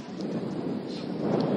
三井不動産は?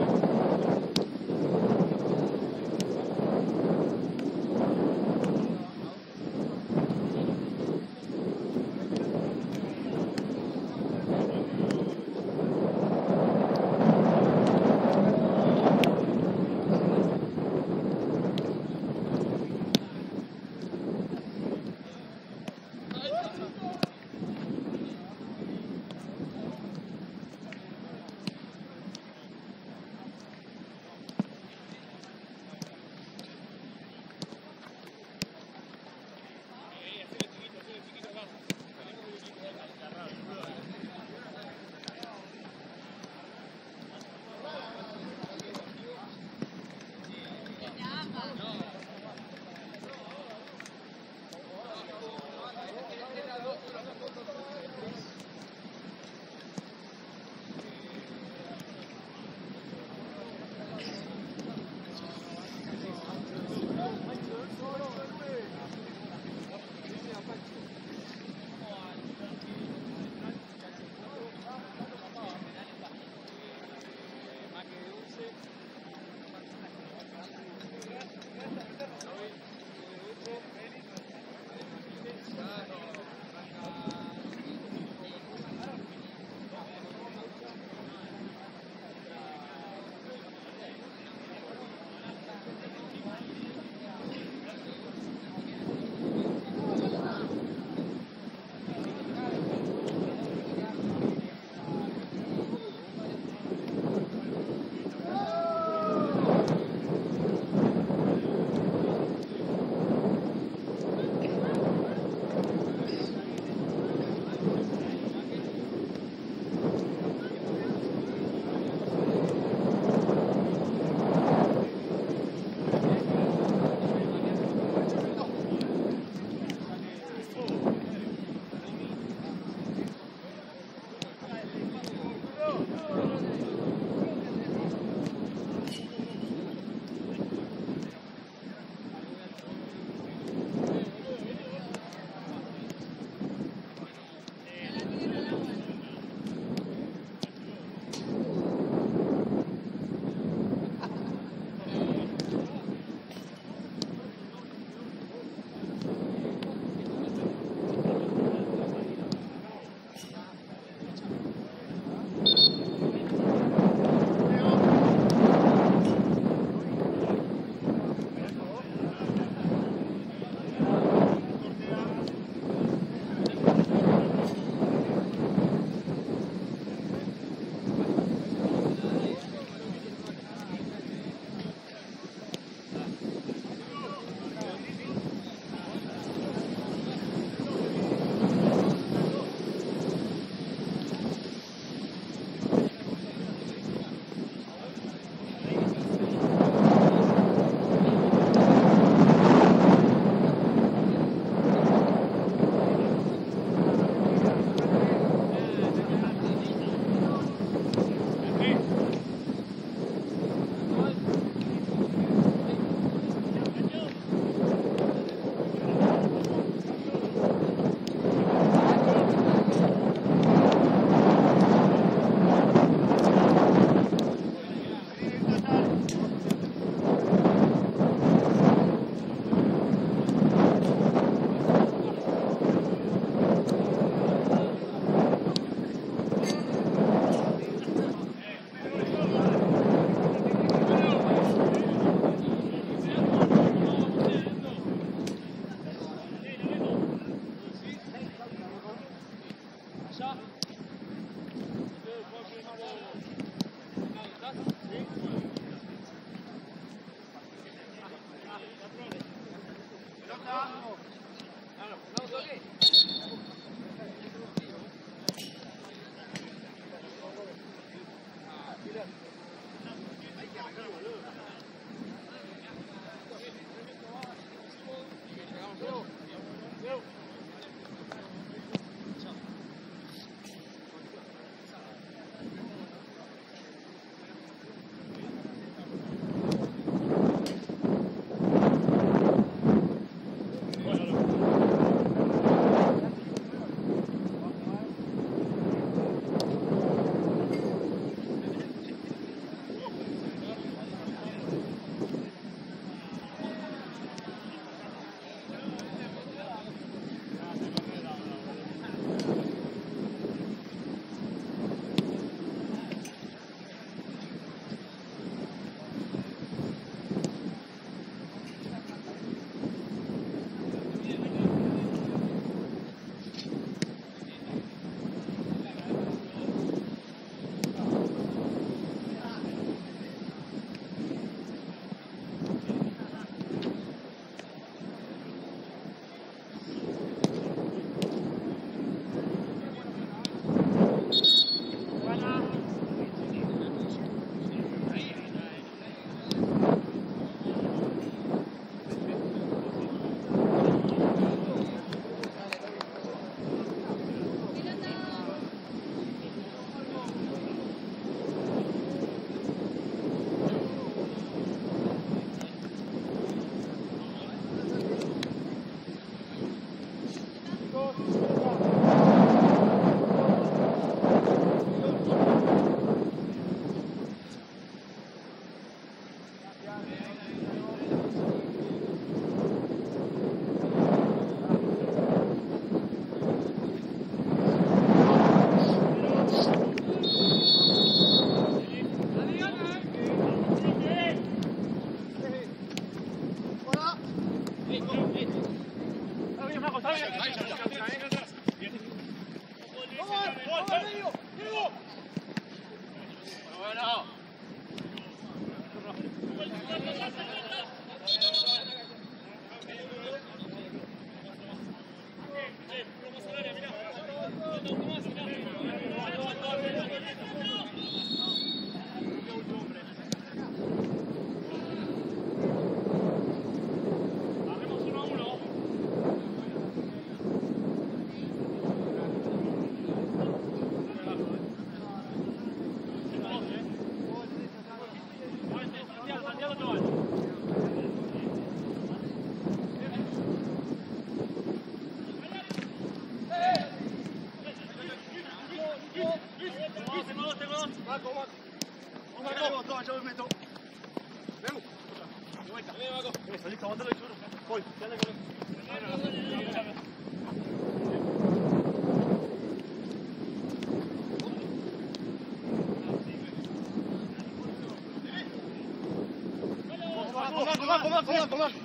Vamos, vamos, vamos,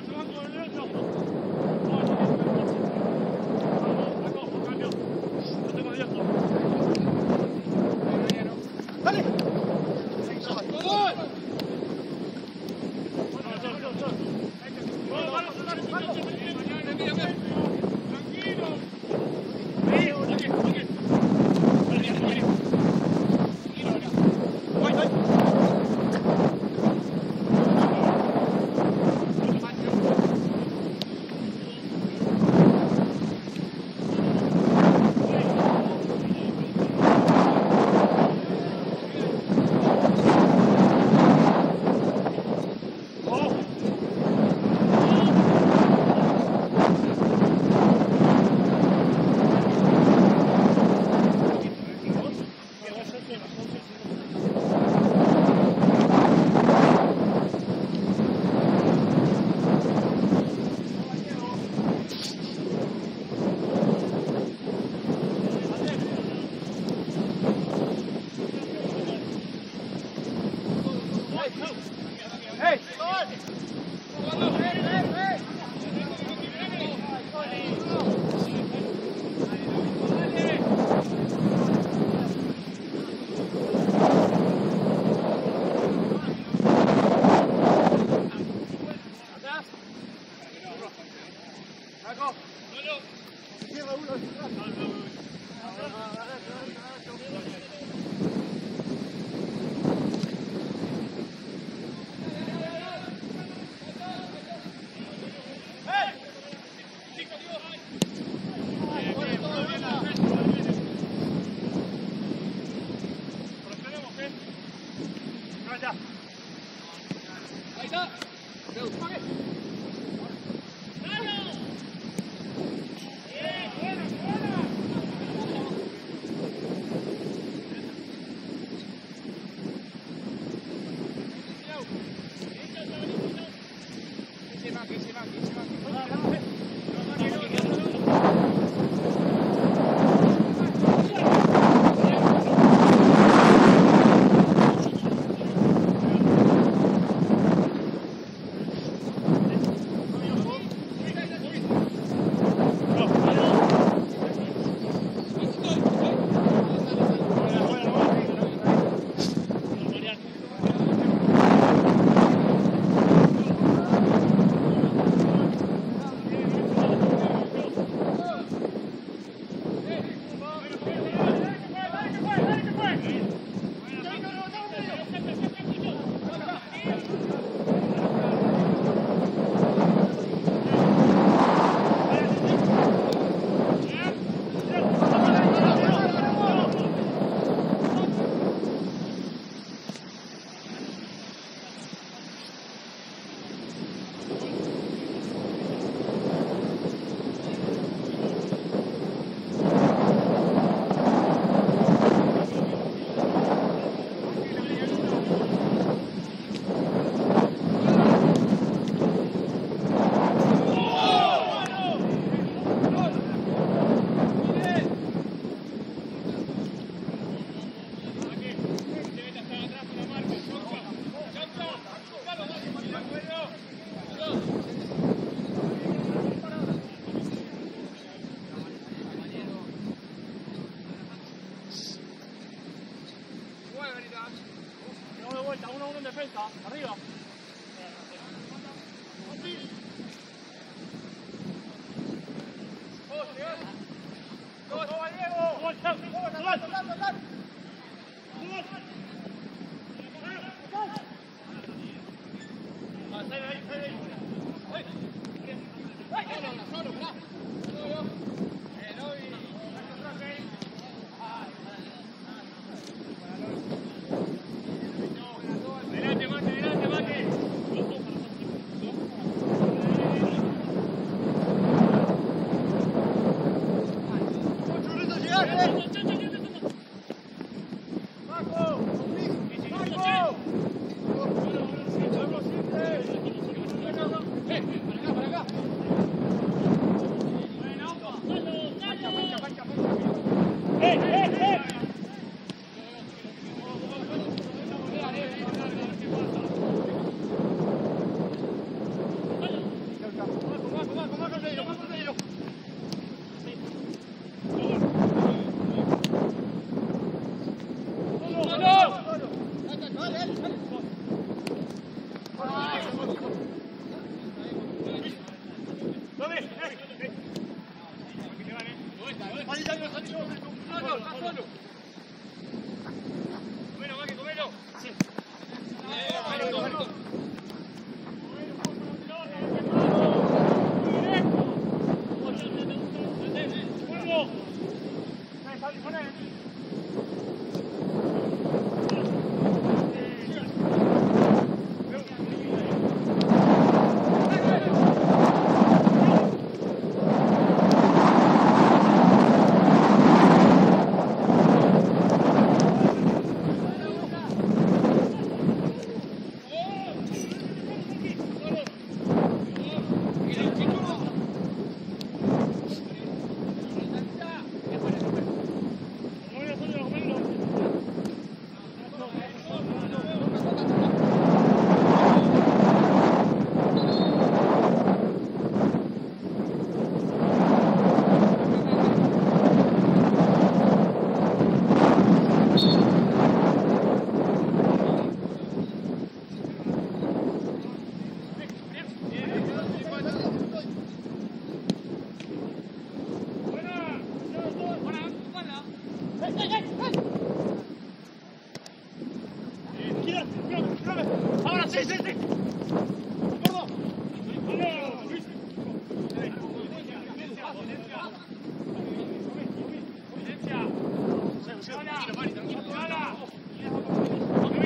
全国人民要叫我 avanti, avanti, avanti.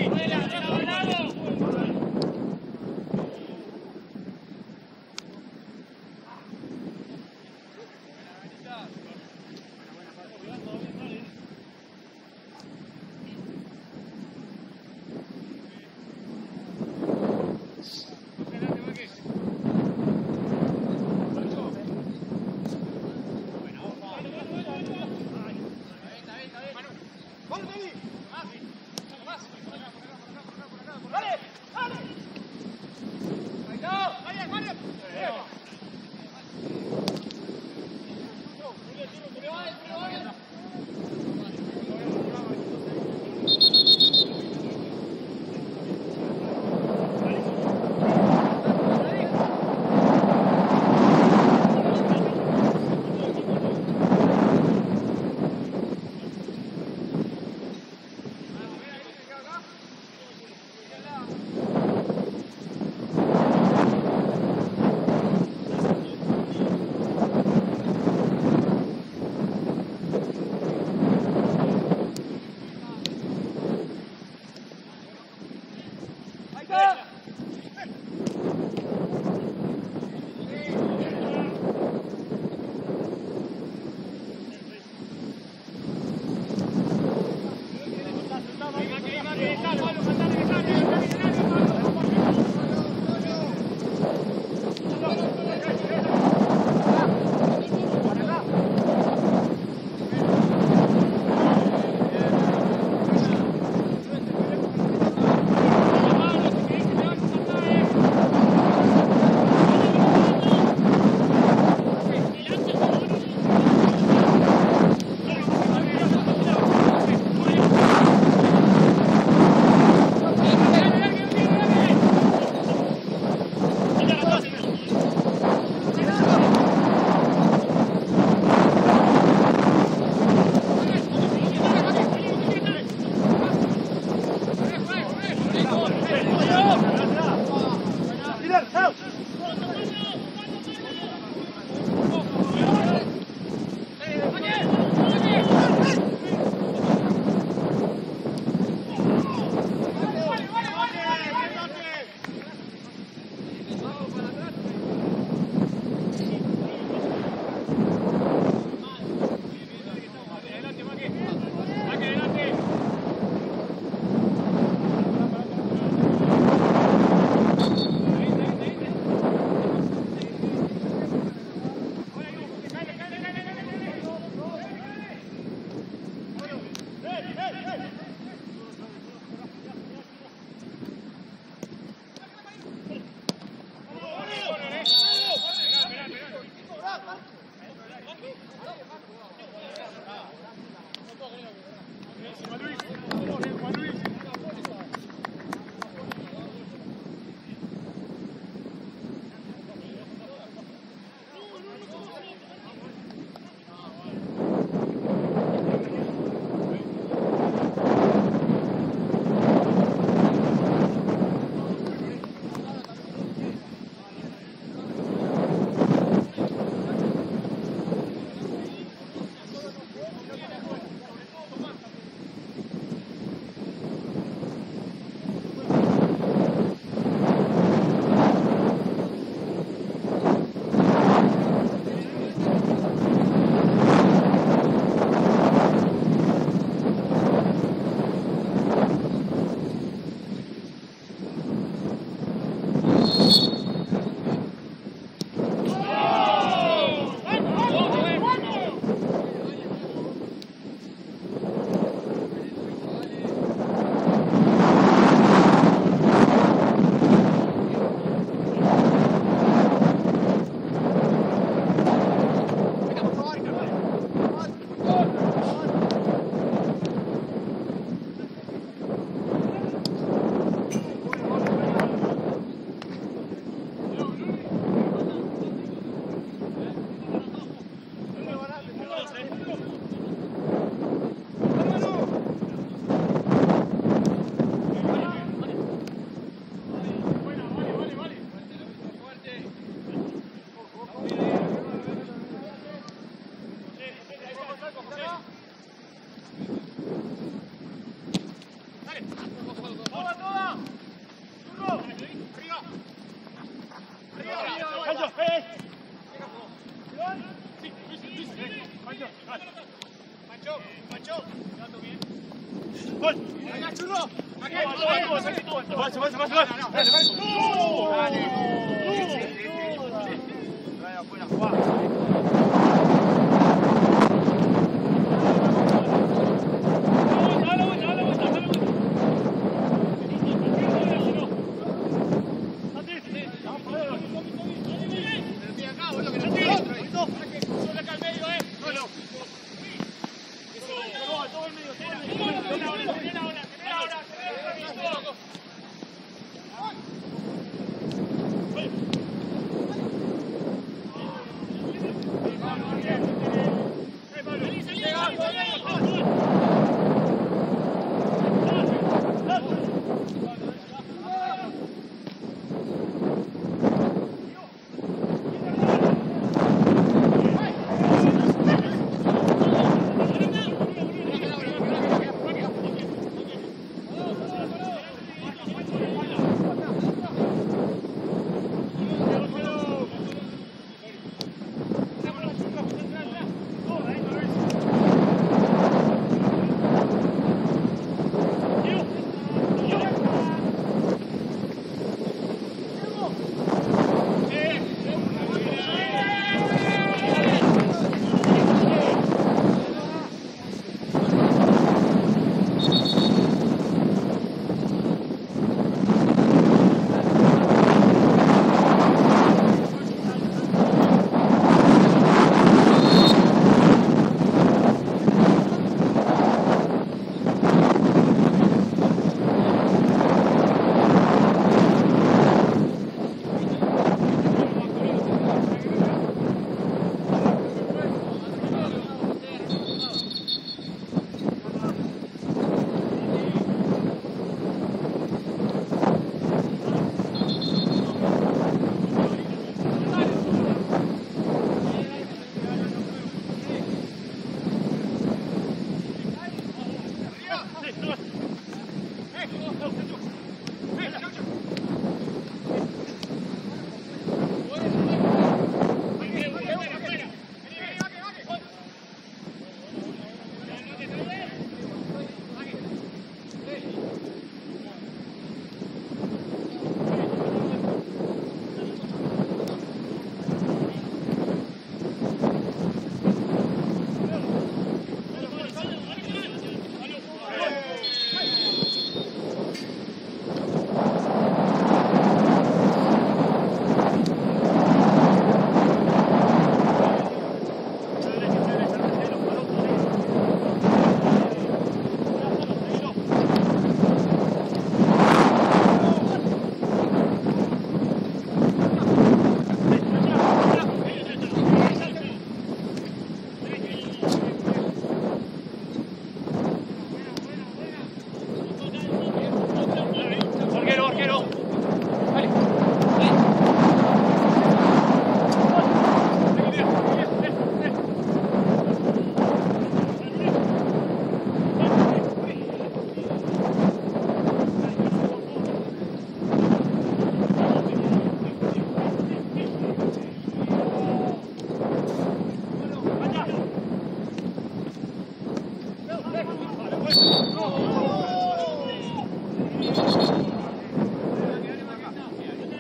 Wait, wait, wait.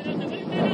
Yeah.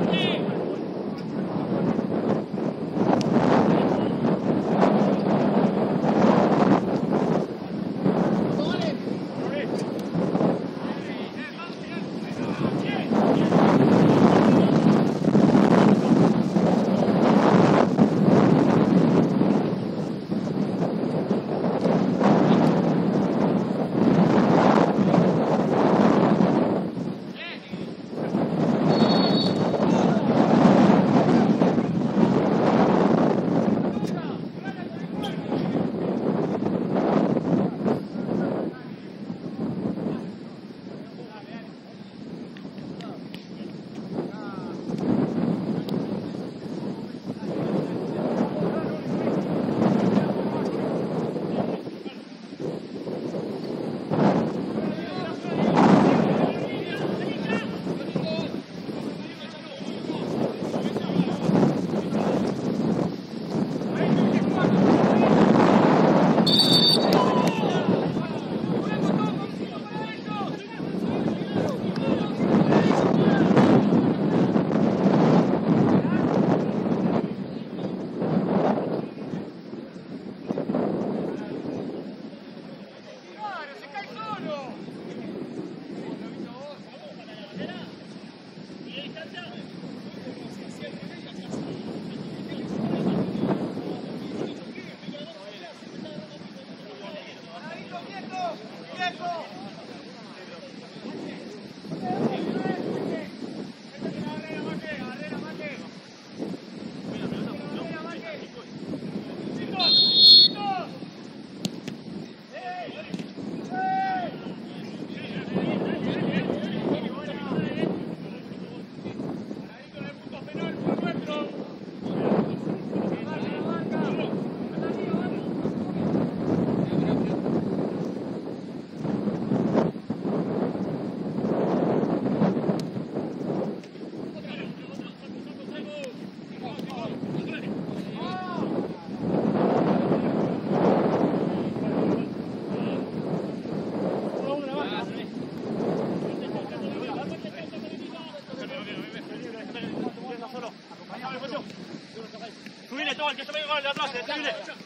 站住！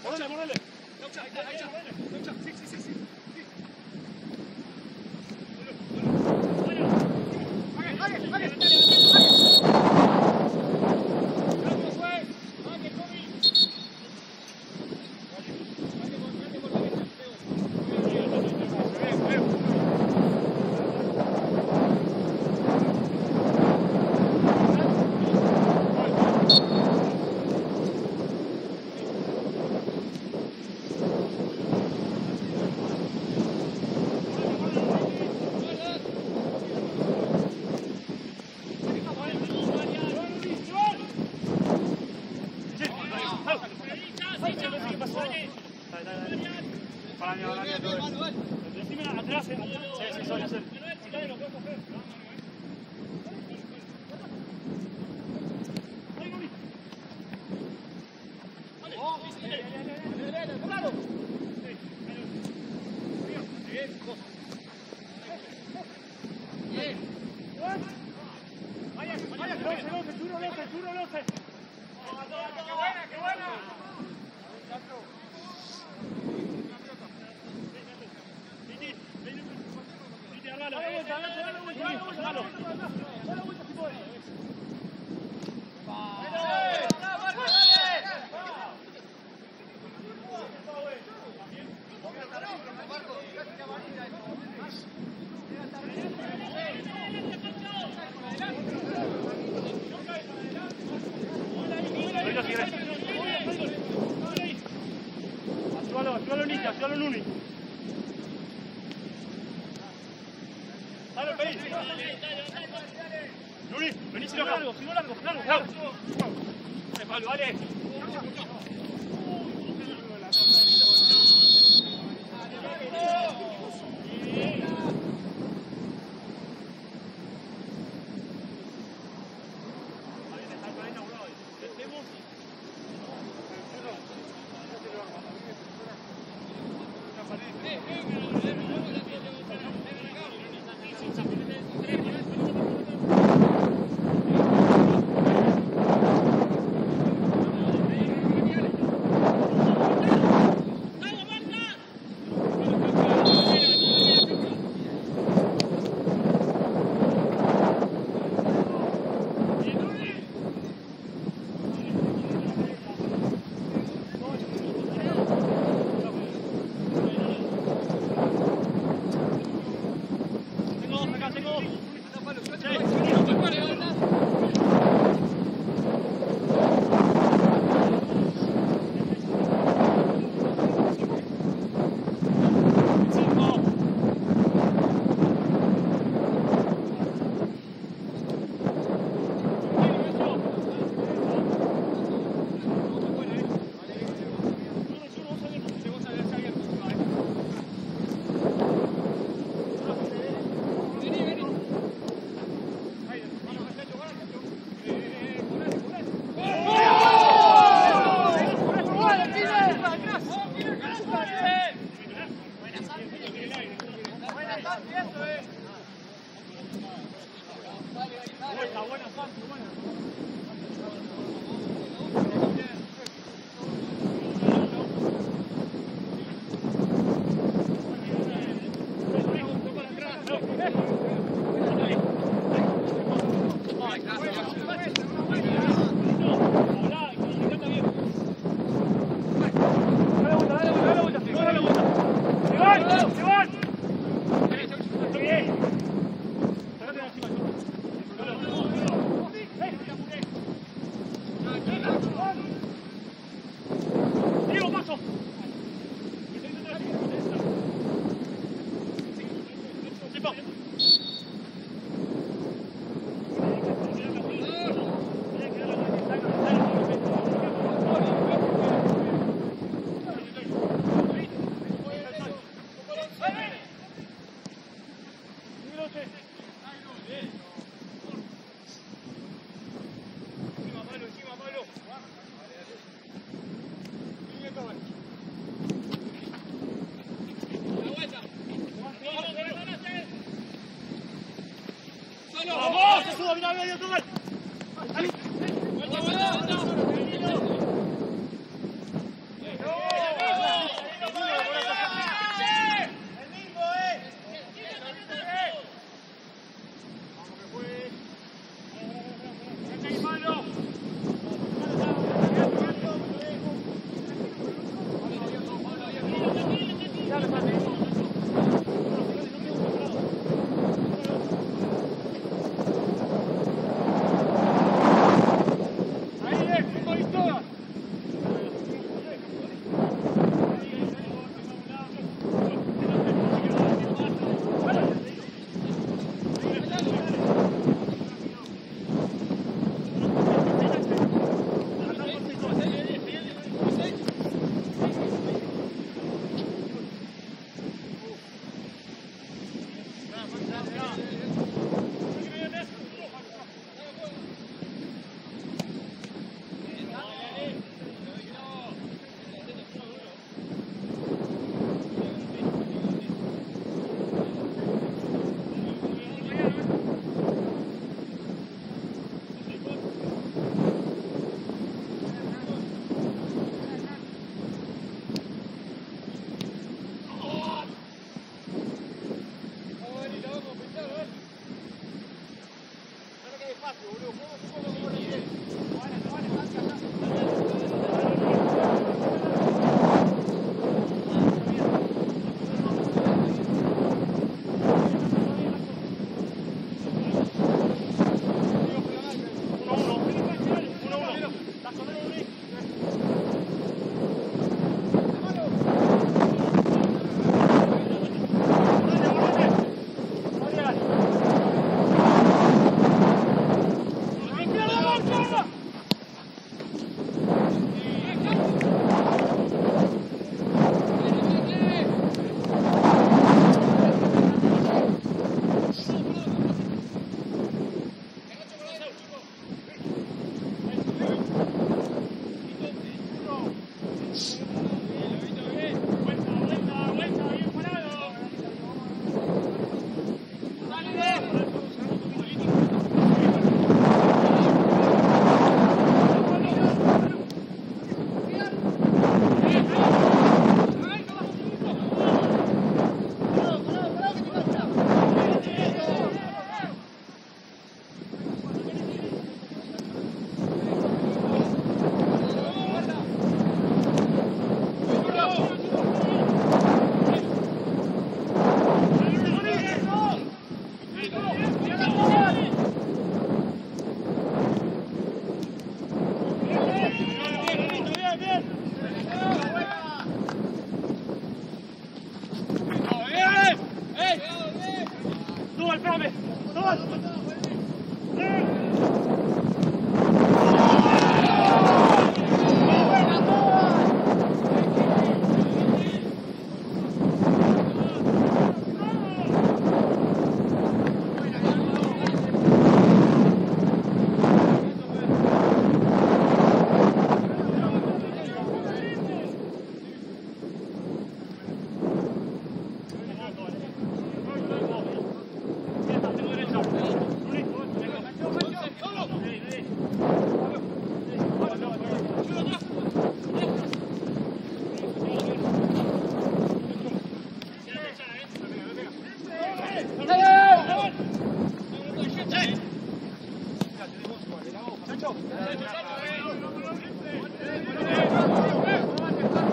Thank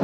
you.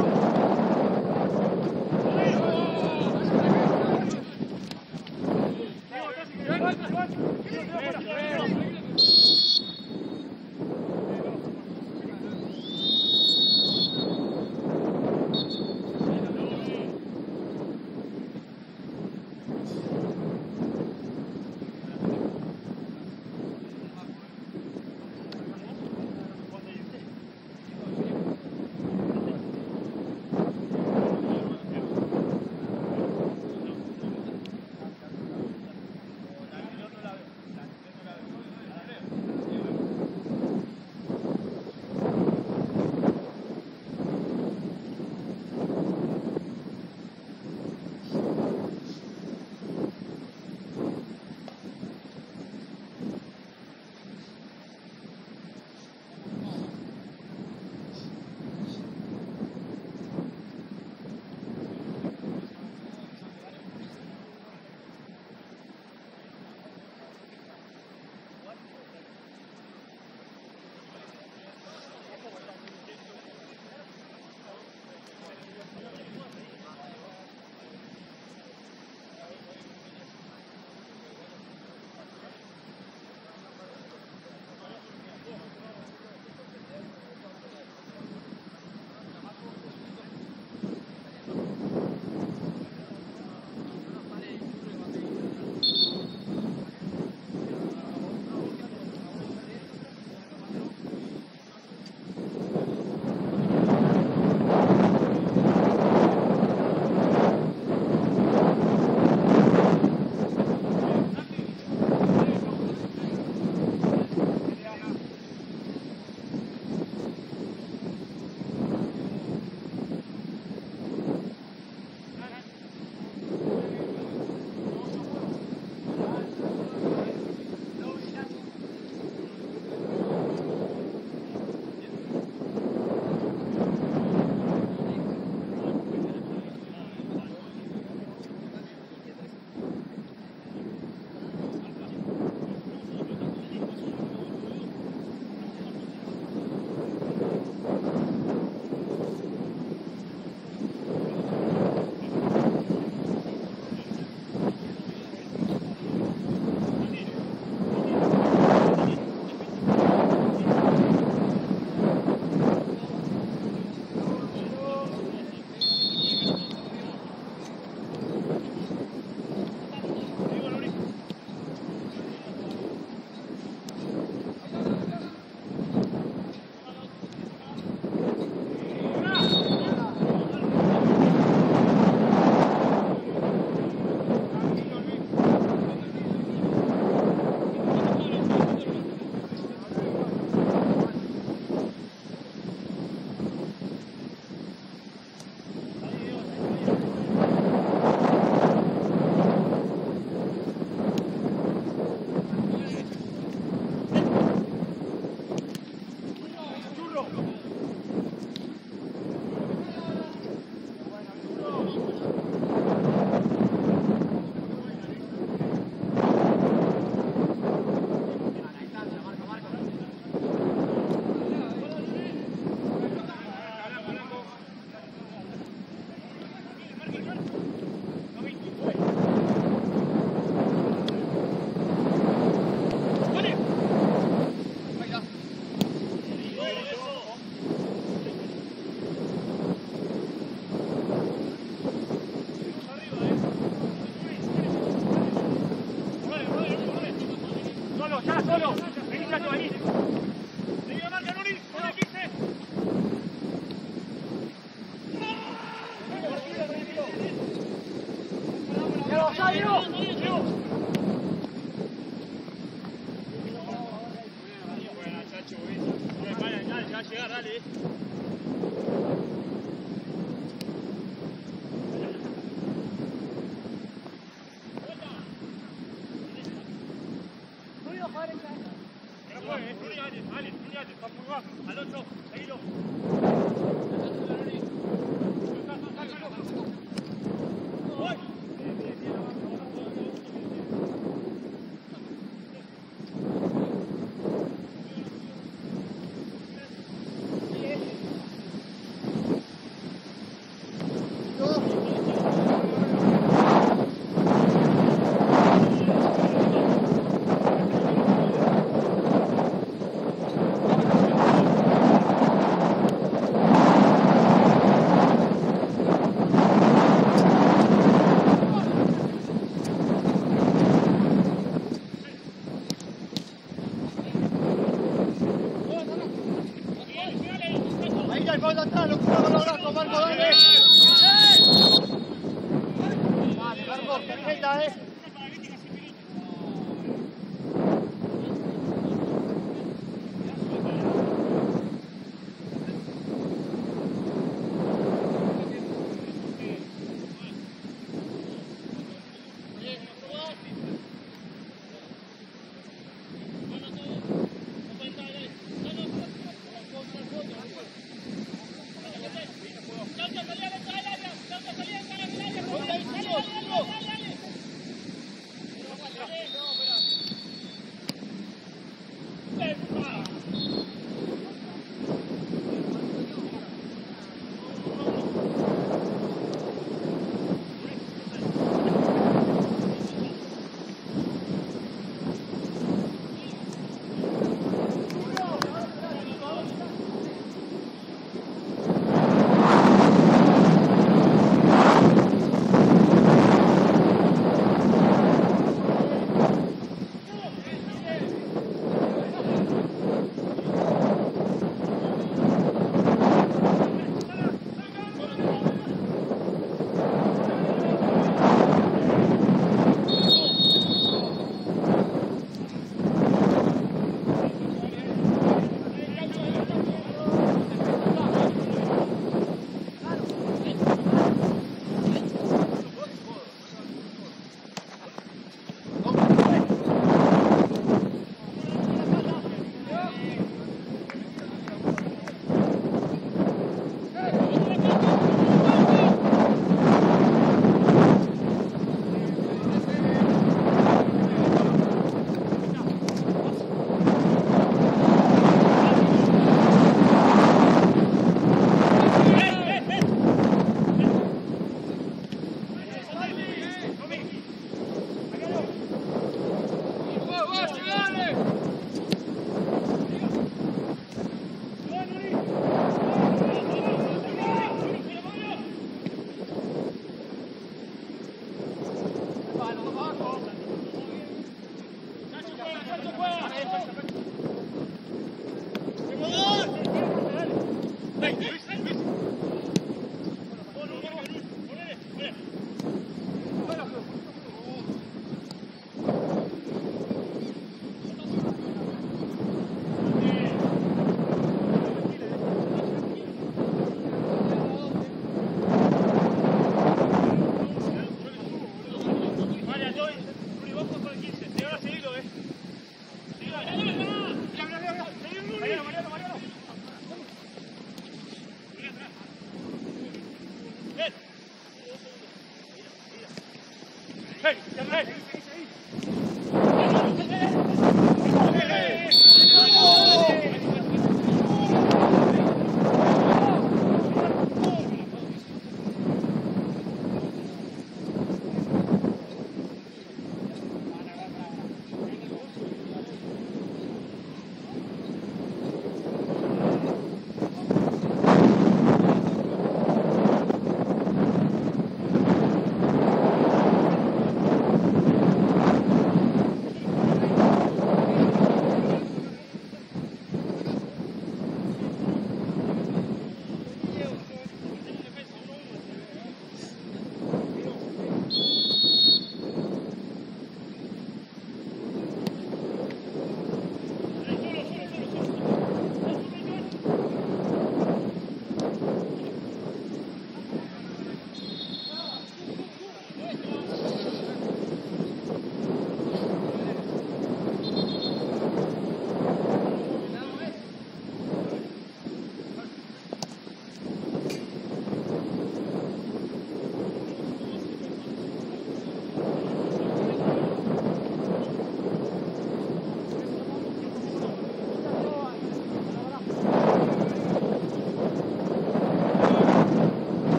行啊那里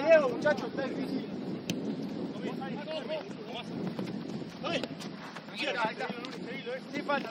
la muchachos, está difícil. Sí, falta,